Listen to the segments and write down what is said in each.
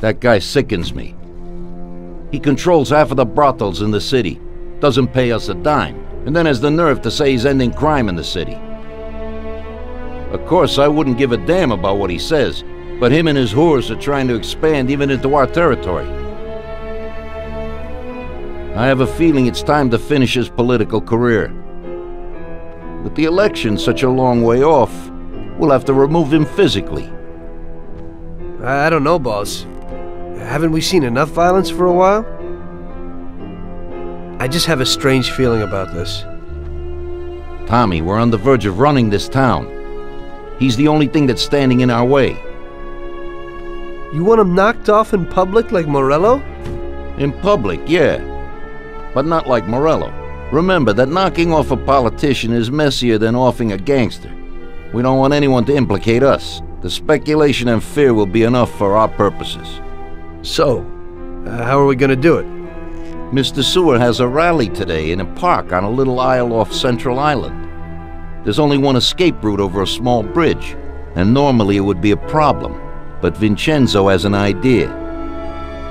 That guy sickens me. He controls half of the brothels in the city, doesn't pay us a dime, and then has the nerve to say he's ending crime in the city. Of course, I wouldn't give a damn about what he says, but him and his whores are trying to expand even into our territory. I have a feeling it's time to finish his political career. With the election such a long way off, we'll have to remove him physically. I, I don't know, boss. Haven't we seen enough violence for a while? I just have a strange feeling about this. Tommy, we're on the verge of running this town. He's the only thing that's standing in our way. You want him knocked off in public like Morello? In public, yeah. But not like Morello. Remember that knocking off a politician is messier than offing a gangster. We don't want anyone to implicate us. The speculation and fear will be enough for our purposes. So, uh, how are we gonna do it? Mr. Seward has a rally today in a park on a little isle off Central Island. There's only one escape route over a small bridge, and normally it would be a problem, but Vincenzo has an idea.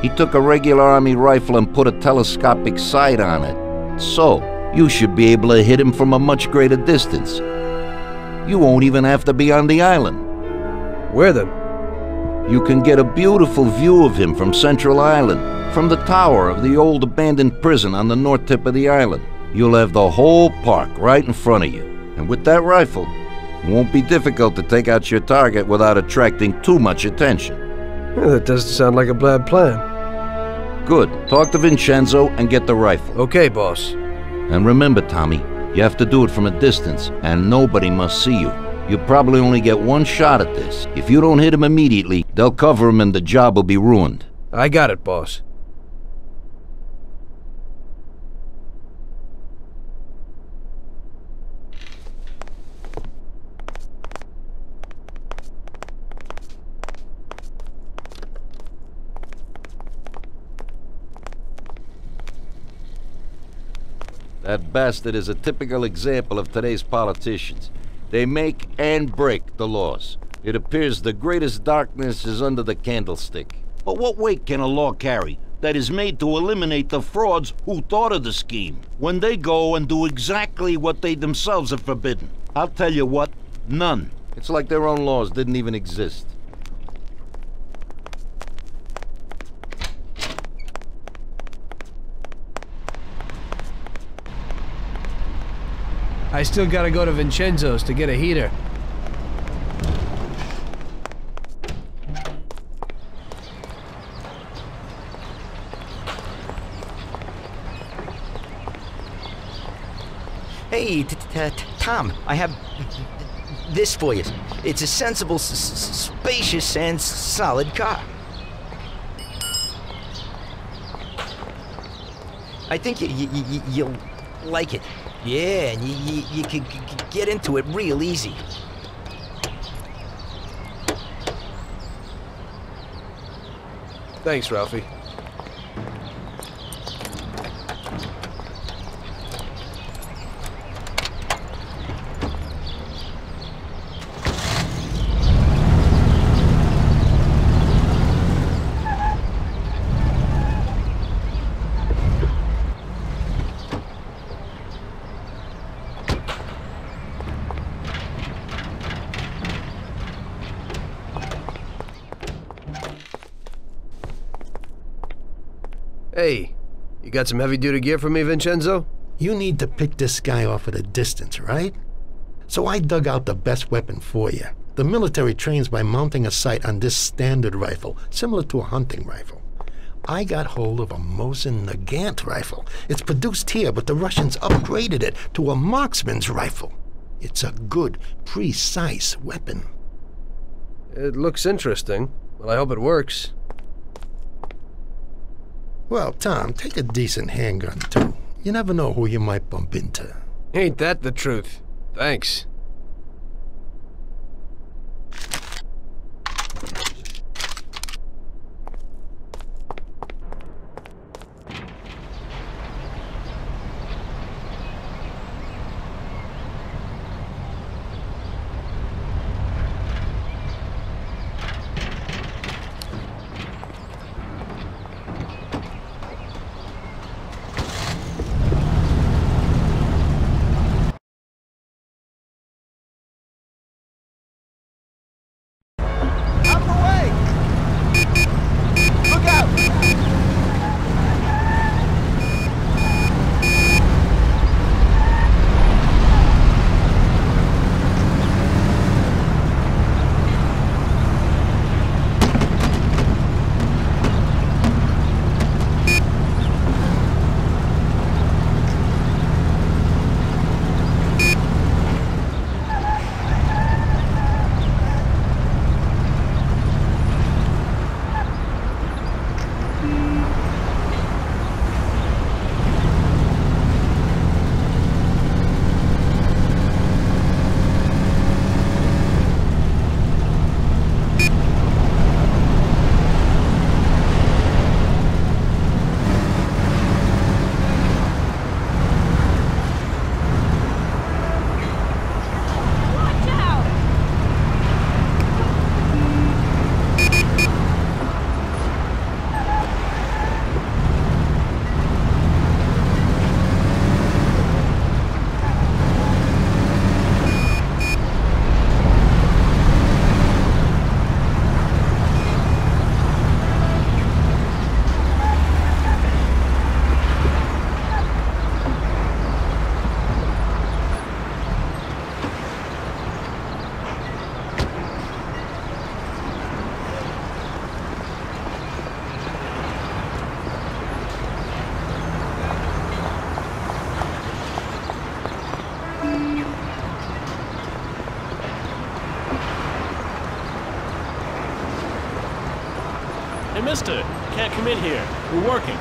He took a regular army rifle and put a telescopic sight on it, so you should be able to hit him from a much greater distance. You won't even have to be on the island. Where then? You can get a beautiful view of him from Central Island, from the tower of the old abandoned prison on the north tip of the island. You'll have the whole park right in front of you. And with that rifle, it won't be difficult to take out your target without attracting too much attention. Well, that doesn't sound like a bad plan. Good. Talk to Vincenzo and get the rifle. Okay, boss. And remember, Tommy, you have to do it from a distance, and nobody must see you. You probably only get one shot at this. If you don't hit him immediately, they'll cover him and the job will be ruined. I got it, boss. That bastard is a typical example of today's politicians. They make and break the laws. It appears the greatest darkness is under the candlestick. But what weight can a law carry that is made to eliminate the frauds who thought of the scheme, when they go and do exactly what they themselves have forbidden? I'll tell you what, none. It's like their own laws didn't even exist. I still gotta go to Vincenzo's to get a heater. Hey, t- t- t- Tom, I have this for you. It's a sensible, spacious, and solid car. I think you, you, you, you'll like it. Yeah, and you, you, you get into it real easy. Thanks, Ralphie. Hey, you got some heavy-duty gear for me, Vincenzo? You need to pick this guy off at a distance, right? So I dug out the best weapon for you. The military trains by mounting a sight on this standard rifle, similar to a hunting rifle. I got hold of a Mosin Nagant rifle. It's produced here, but the Russians upgraded it to a marksman's rifle. It's a good, precise weapon. It looks interesting. Well, I hope it works. Well, Tom, take a decent handgun, too. You never know who you might bump into. Ain't that the truth? Thanks. Mister. Can't come in here. We're working.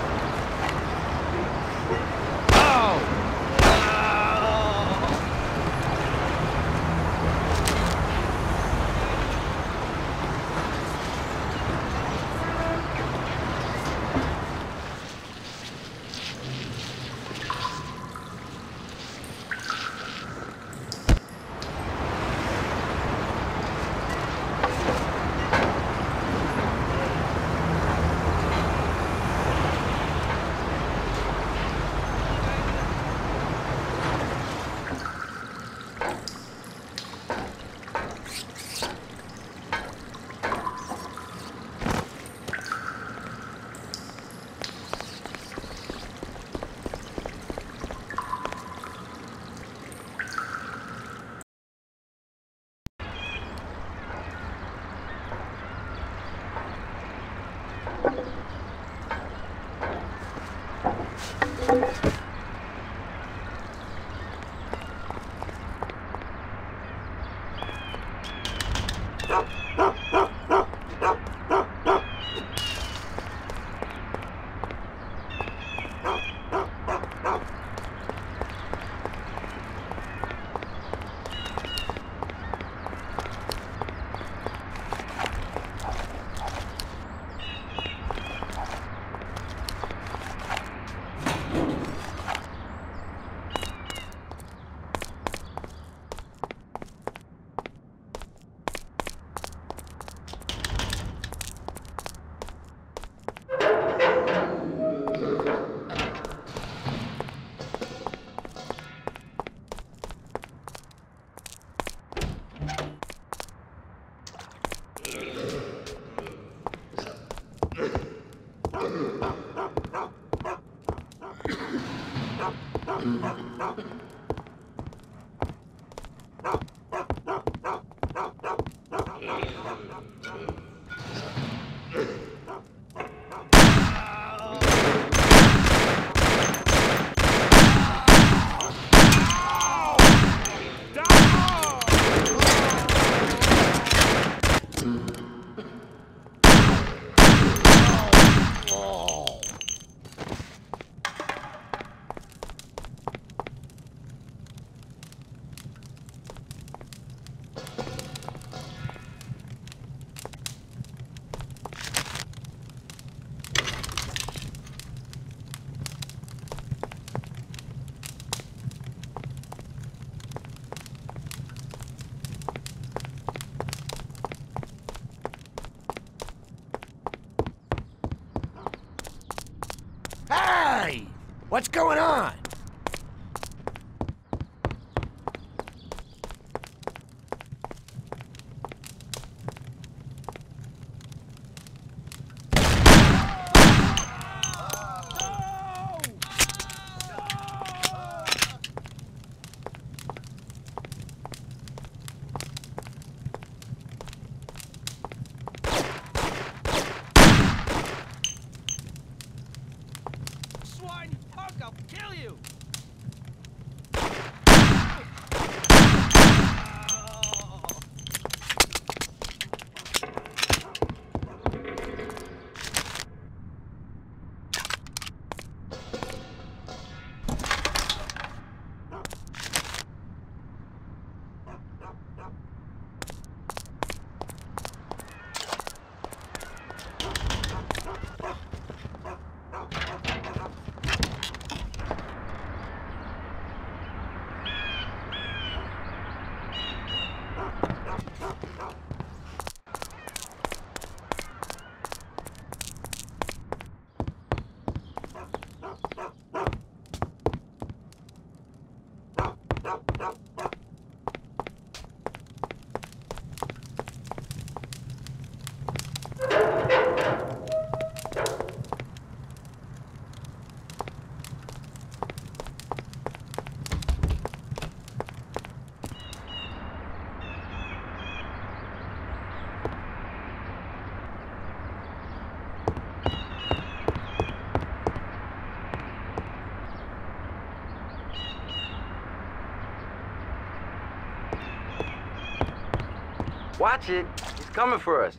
Watch it. He's coming for us.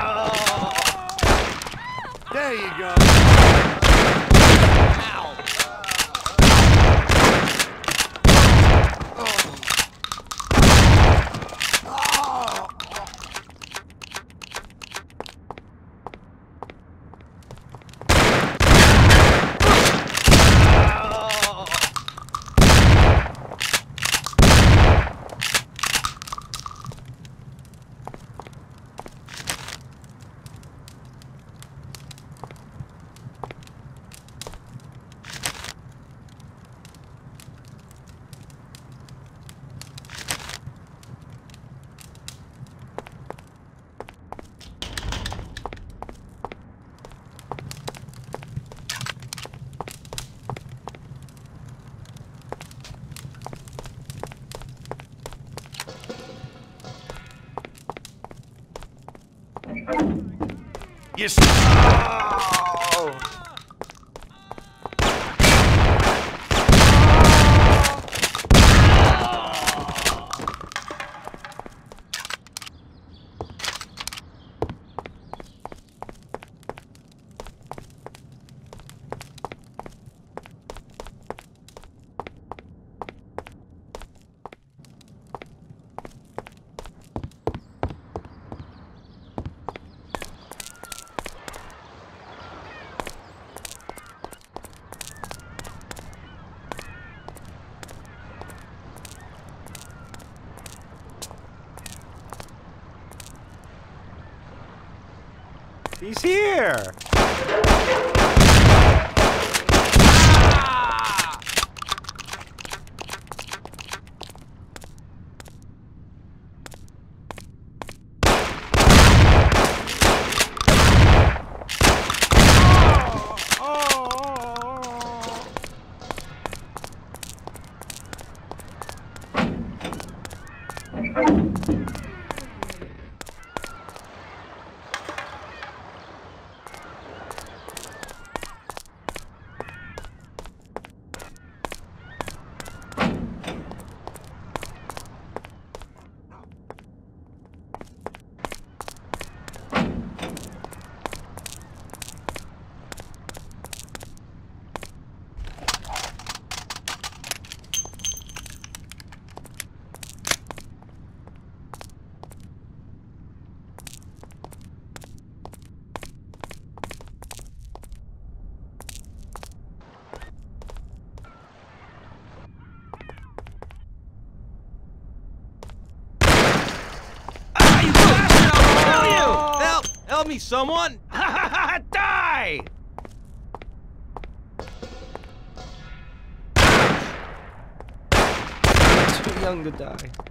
Oh, there you go. You He's here! Kill you! Help! Help me, someone! Die! Too young to die.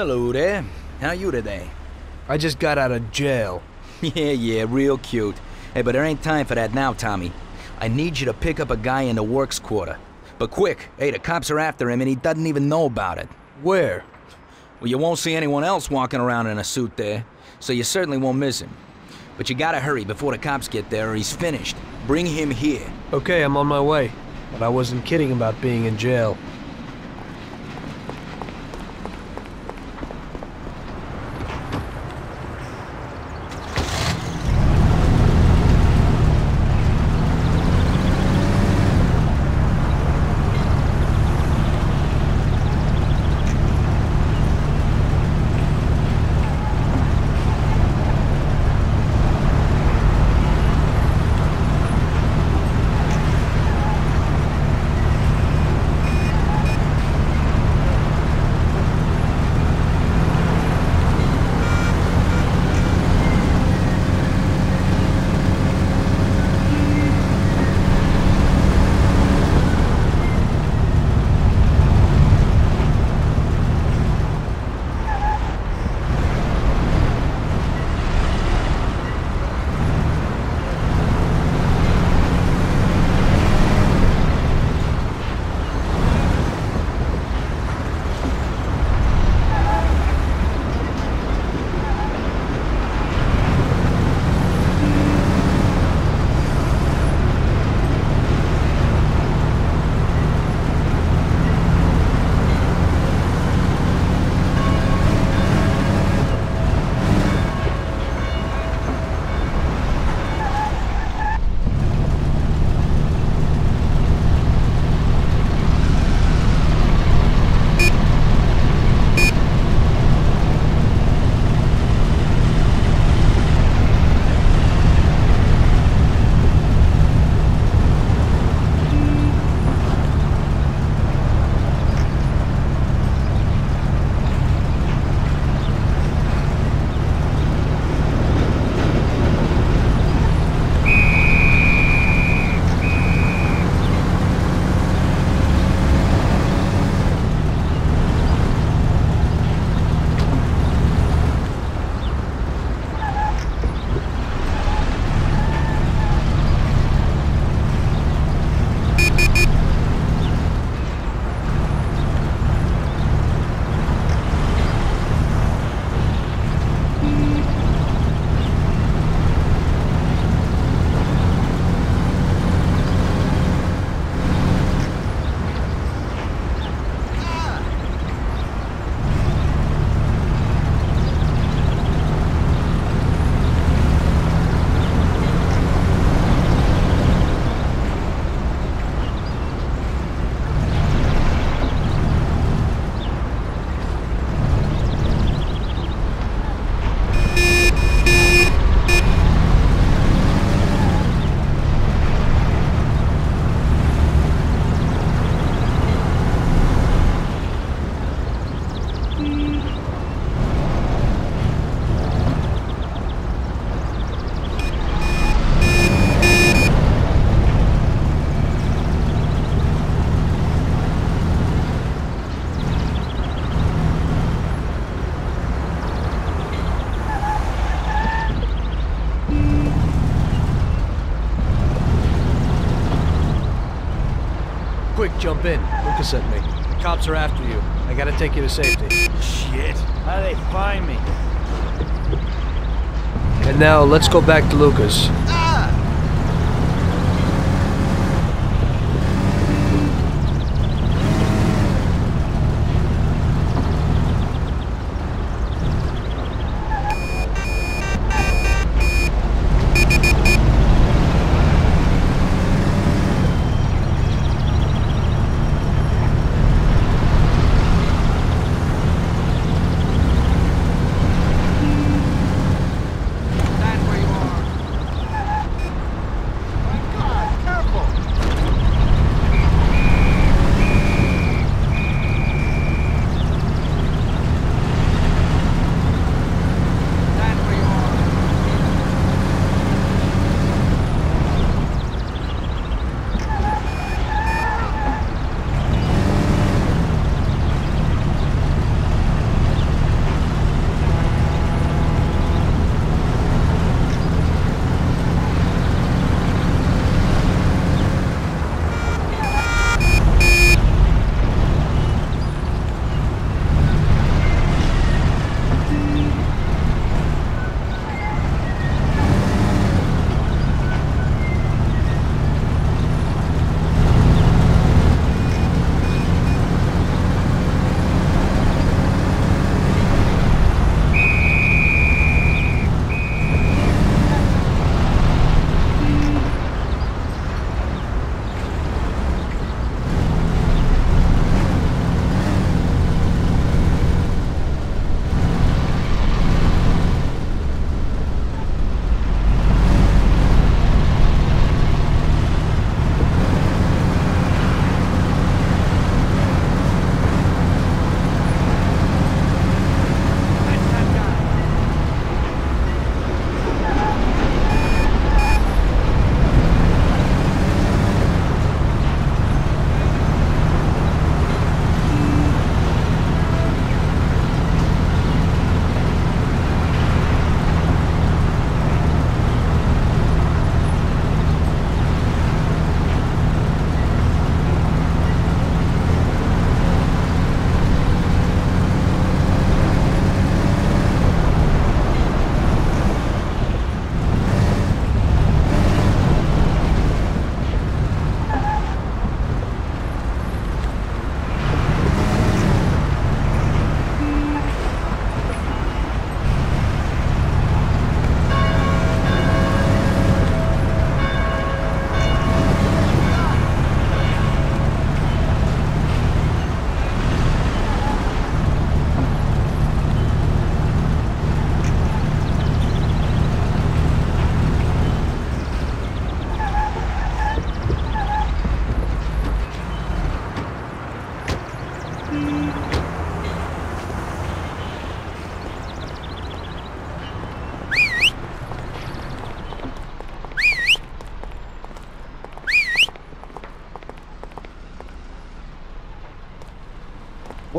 Hello there. How you today? I just got out of jail. Yeah, yeah, real cute. Hey, but there ain't time for that now, Tommy. I need you to pick up a guy in the works quarter. But quick, hey, the cops are after him and he doesn't even know about it. Where? Well, you won't see anyone else walking around in a suit there, so you certainly won't miss him. But you gotta hurry before the cops get there or he's finished. Bring him here. Okay, I'm on my way. But I wasn't kidding about being in jail. Cops are after you. I gotta take you to safety. Shit. How'd they find me? And now, let's go back to Lucas.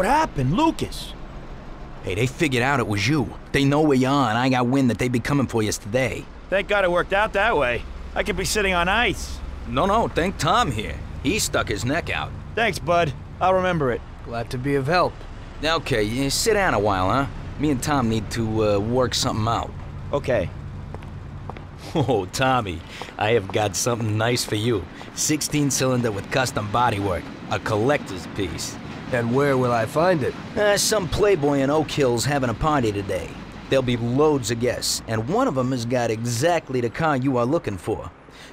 Pop happened, Lucas. Hey, they figured out it was you. They know where you are, and I got wind that they'd be coming for you today. Thank God it worked out that way. I could be sitting on ice. No, no, thank Tom here. He stuck his neck out. Thanks, bud. I'll remember it. Glad to be of help. Okay, you sit down a while, huh? Me and Tom need to uh, work something out. Okay. Oh, Tommy, I have got something nice for you. 16 cylinder with custom bodywork. A collector's piece. And where will I find it? Uh, some playboy in Oak Hill's having a party today. There'll be loads of guests, and one of them has got exactly the car you are looking for.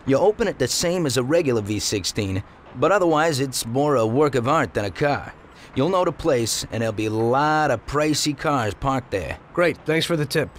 You open it the same as a regular V16, but otherwise it's more a work of art than a car. You'll know the place, and there'll be a lot of pricey cars parked there. Great, thanks for the tip.